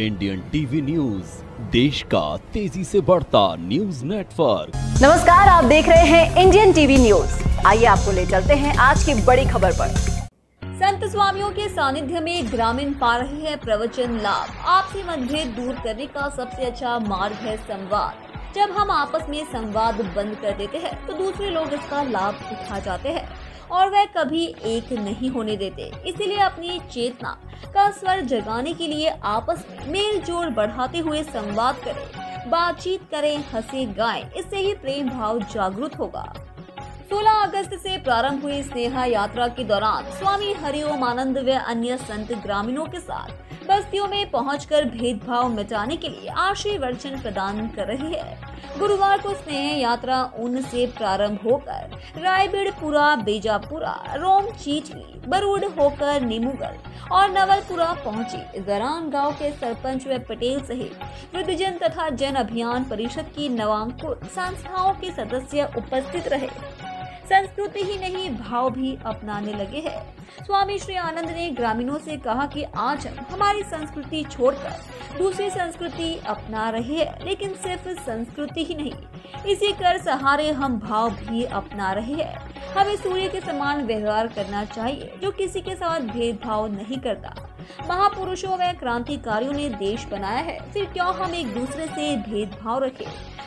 Indian TV news देश का तेज़ी से बढ़ता न्यूज़ नेटवर्क। नमस्कार आप देख रहे हैं इंडियन टीवी न्यूज़। आइए आपको ले चलते हैं आज की बड़ी खबर पर। संत स्वामियों के सानिध्य में ग्रामीण पा रहे हैं प्रवचन लाभ। आपसी मतभेद दूर करने का सबसे अच्छा मार्ग है संवाद। जब हम आपस में संवाद बंद कर देते हैं तो दूसरे लोग इसका लाभ उठा जाते हैं। और वह कभी एक नहीं होने देते। इसीलिए अपनी चेतना का स्वर जगाने के लिए आपस में मेल जोल बढ़ाते हुए संवाद करें, बातचीत करें, हंसे, गाएँ, इससे ही प्रेम भाव जागृत होगा। 16 अगस्त से प्रारंभ हुई स्नेहा यात्रा के दौरान स्वामी हरिओम आनंद व अन्य संत ग्रामीणों के साथ बस्तियों में पहुंचकर भेदभाव मिटाने के लिए आशीर्वचन प्रदान कर रहे हैं। गुरुवार को स्नेह यात्रा उन से प्रारंभ होकर रायबीड़पुरा, बेजापुरा, रोम, चीचली, बरूड होकर नीमूगल और नवलपुरा पहुँची। दौरान गाँव के सरपंच व पटेल सहित वृद्धजन तथा जन अभियान परिषद की नवांकुर संस्थाओं के सदस्य उपस्थित रहे। संस्कृति ही नहीं, भाव भी अपनाने लगे हैं। स्वामी श्री आनंद ने ग्रामीणों से कहा कि आज हम हमारी संस्कृति छोड़कर दूसरी संस्कृति अपना रहे हैं, लेकिन सिर्फ़ संस्कृति ही नहीं, इसी कर सहारे हम भाव भी अपना रहे हैं। हमें सूर्य के समान व्यवहार करना चाहिए, जो किसी के साथ भेदभाव नहीं करता। महापुरुषों व क्रांतिकारियों ने देश बनाया है, फिर क्यों हम एक दूसरे से भेदभाव रखें?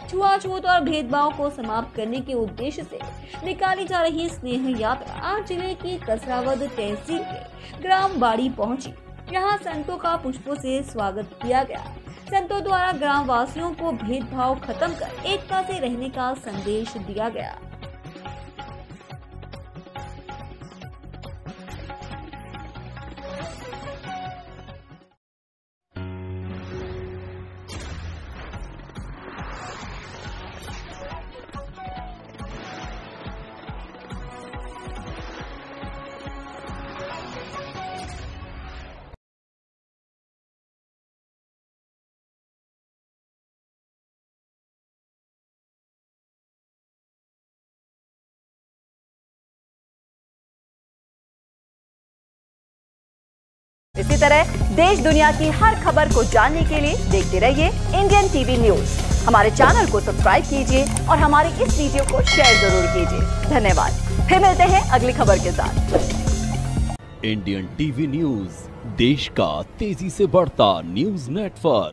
छुआछूत और भेदभाव को समाप्त करने के उद्देश्य से निकाली जा रही स्नेह यात्रा आज ज़िले की कसरावद तहसील के ग्राम बाड़ी पहुँची। यहाँ संतों का पुष्पों से स्वागत किया गया। संतों द्वारा ग्राम वासियों को भेदभाव खत्म कर एकता से रहने का संदेश दिया गया। इसी तरह देश दुनिया की हर खबर को जानने के लिए देखते रहिए इंडियन टीवी न्यूज़। हमारे चैनल को सब्सक्राइब कीजिए और हमारे इस वीडियो को शेयर ज़रूर कीजिए। धन्यवाद। फिर मिलते हैं अगली खबर के साथ। इंडियन टीवी न्यूज़, देश का तेज़ी से बढ़ता न्यूज़ नेटवर्क।